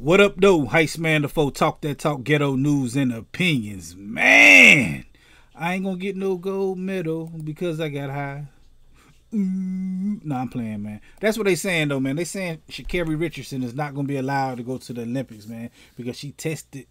What up, though? Heist Man the foe talk that talk ghetto news and opinions. Man, I ain't gonna get no gold medal because I got high. Ooh. No, I'm playing, man. That's what they saying though, man. They saying Sha'Carri Richardson is not gonna be allowed to go to the Olympics, man, because she tested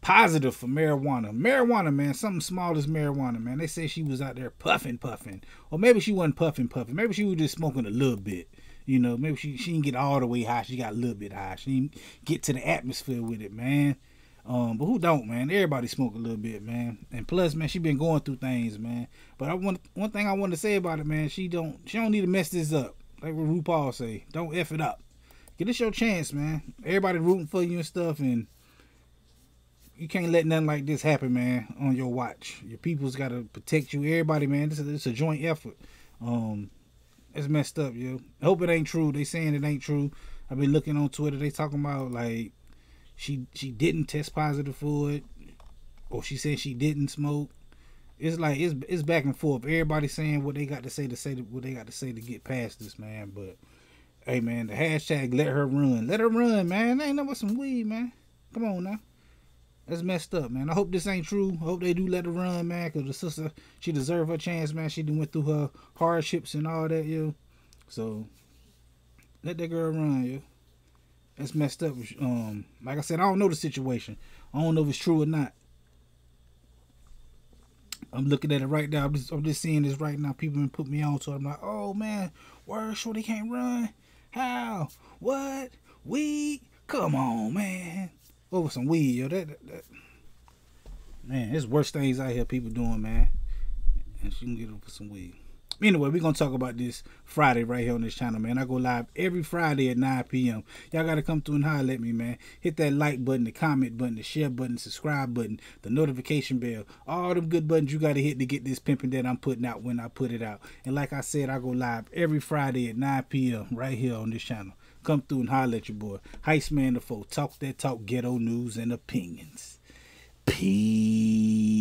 positive for marijuana. Marijuana, man, something small as marijuana, man. They say she was out there puffing, puffing, or maybe she wasn't puffing, puffing. Maybe she was just smoking a little bit. You know, maybe she she didn't get all the way high. She got a little bit high. She didn't get to the atmosphere with it, man. Um, but who don't, man? Everybody smoke a little bit, man. And plus, man, she been going through things, man. But I want one thing I want to say about it, man. She don't she don't need to mess this up. Like what RuPaul say, don't f it up. Get this your chance, man. Everybody rooting for you and stuff, and you can't let nothing like this happen, man. On your watch, your people's got to protect you. Everybody, man. This is, is a joint effort. Um, it's messed up, yo. I hope it ain't true. They saying it ain't true. I've been looking on Twitter. They talking about like she she didn't test positive for it, or she said she didn't smoke. It's like it's it's back and forth. Everybody saying what they got to say to say to, what they got to say to get past this, man. But hey, man, the hashtag let her run, let her run, man. Ain't nothing but some weed, man. Come on now. That's messed up, man. I hope this ain't true. I hope they do let her run, man, because the sister, she deserve her chance, man. She done went through her hardships and all that, yo. So, let that girl run, yo. That's messed up. Um, like I said, I don't know the situation. I don't know if it's true or not. I'm looking at it right now. I'm just, I'm just seeing this right now. People been put me on it. I'm like, oh man, word, Shorty can't run. How? What? We? Come on, man over some weed, yo. That, that, that man, there's worse things out here people doing, man. And she can get over some weed. Anyway, we're gonna talk about this Friday right here on this channel, man. I go live every Friday at 9 p.m. Y'all gotta come through and holler at me, man. Hit that like button, the comment button, the share button, subscribe button, the notification bell. All them good buttons you gotta hit to get this pimping that I'm putting out when I put it out. And like I said, I go live every Friday at 9 p.m. right here on this channel. Come through and holler at your boy. Heist Man the foe. Talk that talk, ghetto news and opinions. Peace.